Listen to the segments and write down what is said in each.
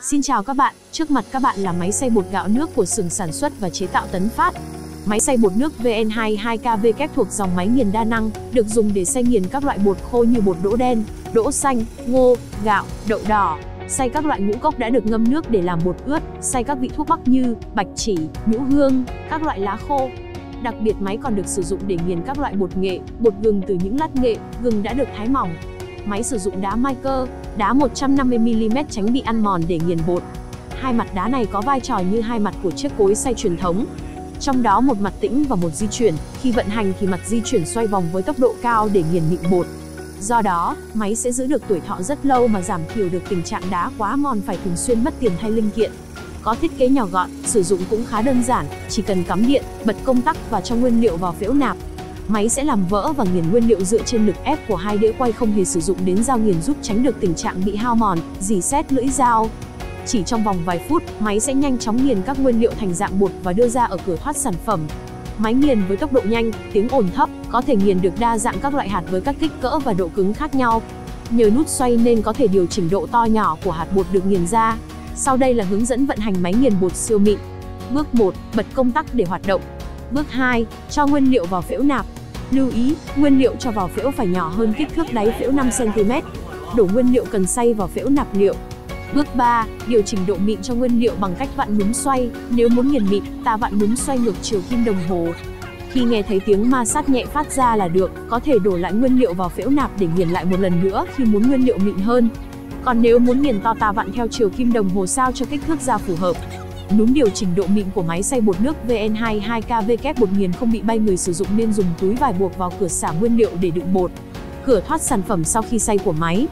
Xin chào các bạn, trước mặt các bạn là máy xay bột gạo nước của xưởng sản xuất và chế tạo Tấn Phát. Máy xay bột nước VN22KV kép thuộc dòng máy nghiền đa năng, được dùng để xay nghiền các loại bột khô như bột đỗ đen, đỗ xanh, ngô, gạo, đậu đỏ, xay các loại ngũ cốc đã được ngâm nước để làm bột ướt, xay các vị thuốc bắc như bạch chỉ, nhũ hương, các loại lá khô. Đặc biệt máy còn được sử dụng để nghiền các loại bột nghệ, bột gừng từ những lát nghệ, gừng đã được thái mỏng. Máy sử dụng đá mica, đá 150mm tránh bị ăn mòn để nghiền bột. Hai mặt đá này có vai trò như hai mặt của chiếc cối xay truyền thống. Trong đó một mặt tĩnh và một di chuyển, khi vận hành thì mặt di chuyển xoay vòng với tốc độ cao để nghiền mịn bột. Do đó, máy sẽ giữ được tuổi thọ rất lâu mà giảm thiểu được tình trạng đá quá mòn phải thường xuyên mất tiền thay linh kiện. Có thiết kế nhỏ gọn, sử dụng cũng khá đơn giản, chỉ cần cắm điện, bật công tắc và cho nguyên liệu vào phễu nạp. Máy sẽ làm vỡ và nghiền nguyên liệu dựa trên lực ép của hai đĩa quay không hề sử dụng đến dao nghiền giúp tránh được tình trạng bị hao mòn, dì xét lưỡi dao. Chỉ trong vòng vài phút, máy sẽ nhanh chóng nghiền các nguyên liệu thành dạng bột và đưa ra ở cửa thoát sản phẩm. Máy nghiền với tốc độ nhanh, tiếng ồn thấp, có thể nghiền được đa dạng các loại hạt với các kích cỡ và độ cứng khác nhau. Nhờ nút xoay nên có thể điều chỉnh độ to nhỏ của hạt bột được nghiền ra. Sau đây là hướng dẫn vận hành máy nghiền bột siêu mịn. Bước 1, bật công tắc để hoạt động. Bước 2, cho nguyên liệu vào phễu nạp. Lưu ý, nguyên liệu cho vào phễu phải nhỏ hơn kích thước đáy phễu 5cm. Đổ nguyên liệu cần xay vào phễu nạp liệu. Bước 3, điều chỉnh độ mịn cho nguyên liệu bằng cách vặn núm xoay, nếu muốn nghiền mịn, ta vặn núm xoay ngược chiều kim đồng hồ. Khi nghe thấy tiếng ma sát nhẹ phát ra là được, có thể đổ lại nguyên liệu vào phễu nạp để nghiền lại một lần nữa khi muốn nguyên liệu mịn hơn. Còn nếu muốn nghiền to ta vặn theo chiều kim đồng hồ sao cho kích thước ra phù hợp. Núm điều chỉnh độ mịn của máy xay bột nước VN22KV kép bột nghiền không bị bay người sử dụng nên dùng túi vải buộc vào cửa xả nguyên liệu để đựng bột. Cửa thoát sản phẩm sau khi xay của máy.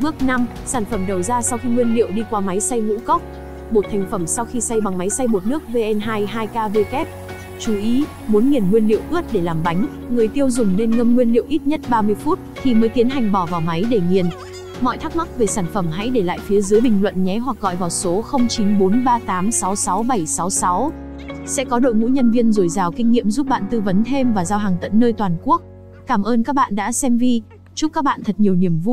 Bước 5, sản phẩm đầu ra sau khi nguyên liệu đi qua máy xay ngũ cốc. Bột thành phẩm sau khi xay bằng máy xay bột nước VN22KV kép. Chú ý, muốn nghiền nguyên liệu ướt để làm bánh, người tiêu dùng nên ngâm nguyên liệu ít nhất 30 phút thì mới tiến hành bỏ vào máy để nghiền. Mọi thắc mắc về sản phẩm hãy để lại phía dưới bình luận nhé hoặc gọi vào số 0943866766. Sẽ có đội ngũ nhân viên dồi dào kinh nghiệm giúp bạn tư vấn thêm và giao hàng tận nơi toàn quốc. Cảm ơn các bạn đã xem vi. Chúc các bạn thật nhiều niềm vui.